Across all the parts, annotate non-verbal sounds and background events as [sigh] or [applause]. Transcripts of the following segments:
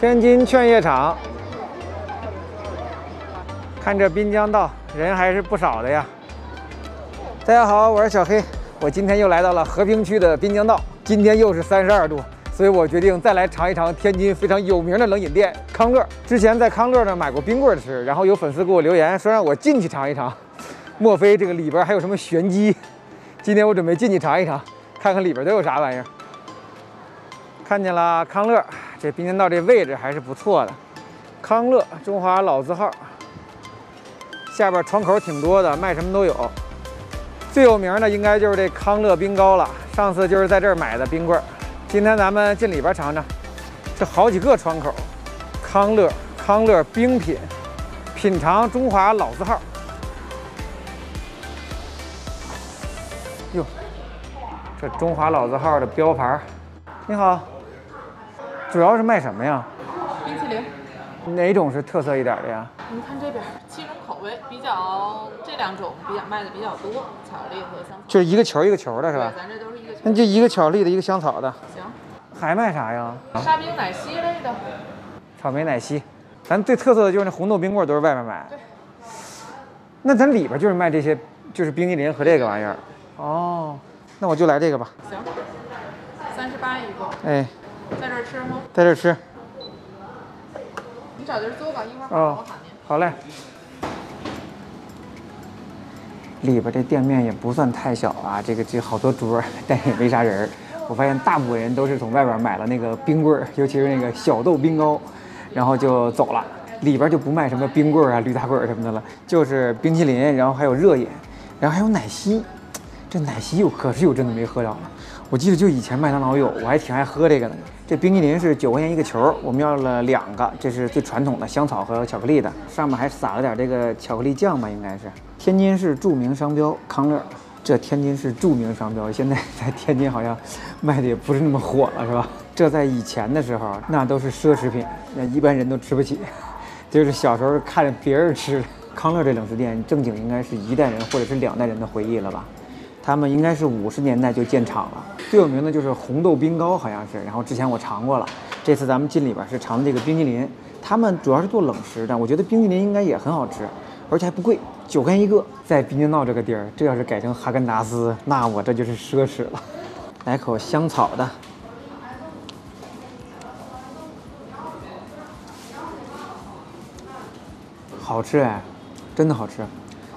天津劝业场，看这滨江道人还是不少的呀。大家好，我是小黑，我今天又来到了和平区的滨江道，今天又是三十二度，所以我决定再来尝一尝天津非常有名的冷饮店康乐。之前在康乐呢买过冰棍吃，然后有粉丝给我留言说让我进去尝一尝，莫非这个里边还有什么玄机？今天我准备进去尝一尝，看看里边都有啥玩意儿。看见了康乐，这滨江道这位置还是不错的。康乐中华老字号，下边窗口挺多的，卖什么都有。最有名的应该就是这康乐冰糕了，上次就是在这儿买的冰棍儿。今天咱们进里边尝尝，这好几个窗口，康乐康乐冰品，品尝中华老字号。哟，这中华老字号的标牌。你好，主要是卖什么呀？冰淇淋，哪种是特色一点的呀？你看这边七种口味，比较这两种比较卖的比较多，巧克力和香草。就是一个球一个球的是吧对，？咱这都是一个球。那就一个巧克力的，一个香草的，行，还卖啥呀？沙冰奶昔类的，草莓奶昔，咱最特色的就是那红豆冰棍都是外面买。对。那咱里边就是卖这些，就是冰激凌和这个玩意儿。哦，那我就来这个吧。行，三十八一个，哎，在这儿吃吗？在这儿吃。你找地儿坐吧，一会儿我喊您。好嘞。里边这店面也不算太小啊，这个这好多桌儿，但也没啥人儿。我发现大部分人都是从外边买了那个冰棍儿，尤其是那个小豆冰糕，然后就走了。里边就不卖什么冰棍儿啊、驴打滚儿什么的了，就是冰淇淋，然后还有热饮，然后还有奶昔。这奶昔我可是有真的没喝着了。我记得就以前麦当劳有，我还挺爱喝这个的。这冰淇淋是九块钱一个球，我们要了两个，这是最传统的香草和巧克力的，上面还撒了点这个巧克力酱吧，应该是。天津市著名商标康乐，这天津市著名商标，现在 [laughs] 在天津好像卖的也不是那么火了，是吧？这在以前的时候，那都是奢侈品，那一般人都吃不起。[laughs] 就是小时候看着别人吃，康乐这冷食店正经应该是一代人或者是两代人的回忆了吧？他们应该是五十年代就建厂了，最有名的就是红豆冰糕，好像是。然后之前我尝过了，这次咱们进里边是尝的这个冰淇淋。他们主要是做冷食的，我觉得冰淇淋应该也很好吃，而且还不贵，九块钱一个。在滨江道这个地儿，这要是改成哈根达斯，那我这就是奢侈了。[laughs] 来口香草的，好吃哎，真的好吃。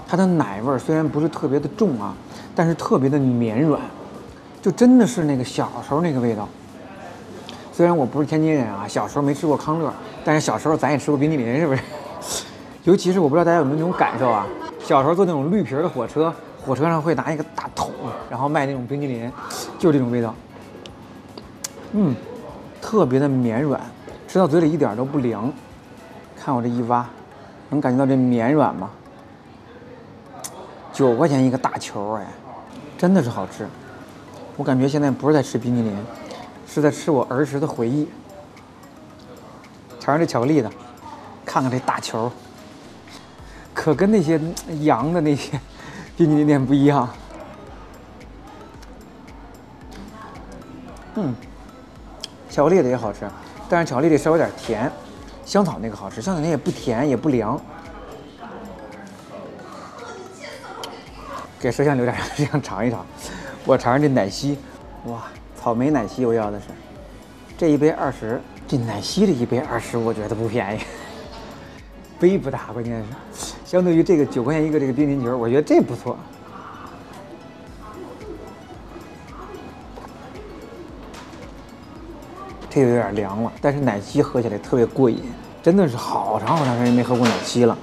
它的奶味虽然不是特别的重啊，但是特别的绵软，就真的是那个小时候那个味道。虽然我不是天津人啊，小时候没吃过康乐，但是小时候咱也吃过冰淇淋，是不是？[laughs] 尤其是我不知道大家有没有那种感受啊，小时候坐那种绿皮的火车，火车上会拿一个大桶，然后卖那种冰淇淋，就是这种味道。嗯，特别的绵软，吃到嘴里一点都不凉。看我这一挖，能感觉到这绵软吗？九块钱一个大球，哎，真的是好吃。我感觉现在不是在吃冰淇淋，是在吃我儿时的回忆。尝尝这巧克力的，看看这大球，可跟那些洋的那些 [laughs] 冰淇淋店不一样。嗯，巧克力的也好吃，但是巧克力的稍微有点甜，香草那个好吃，香草那也不甜也不凉。给摄像留点让 [laughs] 摄像尝一尝，我尝尝这奶昔，哇，草莓奶昔我要的是，这一杯二十，这奶昔这一杯二十，我觉得不便宜，[laughs] 杯不大，关键是，相对于这个九块钱一个这个冰淇淋球，我觉得这不错。这个有点凉了，但是奶昔喝起来特别过瘾，真的是好长好长时间没喝过奶昔了。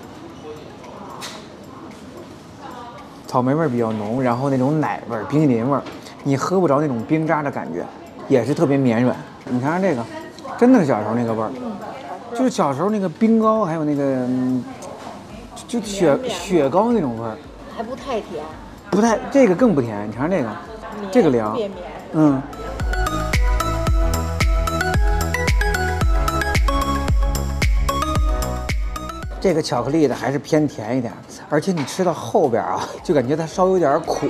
草莓味儿比较浓，然后那种奶味儿、冰淇淋味儿，你喝不着那种冰渣的感觉，也是特别绵软。你尝尝这个，真的是小时候那个味儿，就是小时候那个冰糕，还有那个嗯就就雪雪糕那种味儿，还不太甜，不太这个更不甜。你尝尝这个，这个凉。嗯。这个巧克力的还是偏甜一点，而且你吃到后边啊，[laughs] 就感觉它稍有点苦，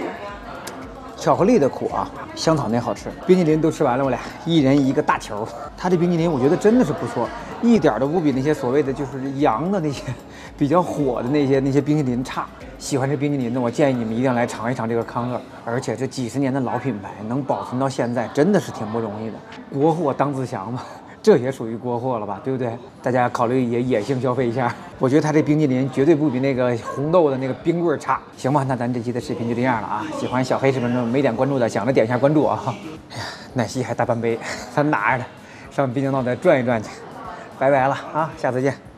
巧克力的苦啊，香草那好吃。冰淇淋都吃完了，我俩一人一个大球。它这冰淇淋我觉得真的是不错，一点都不比那些所谓的就是洋的那些 [laughs] 比较火的那些那些冰淇淋差。喜欢这冰淇淋的，我建议你们一定要来尝一尝这个康乐。而且这几十年的老品牌能保存到现在，真的是挺不容易的。国货当自强嘛。这也属于国货了吧，对不对？大家考虑也野性消费一下。我觉得它这冰淇淋绝对不比那个红豆的那个冰棍差，行吧？那咱这期的视频就这样了啊！喜欢小黑视频的没点关注的，想着点一下关注啊！哎呀，奶昔还大半杯，咱拿着它上滨江道再转一转去。拜拜了啊，下次见。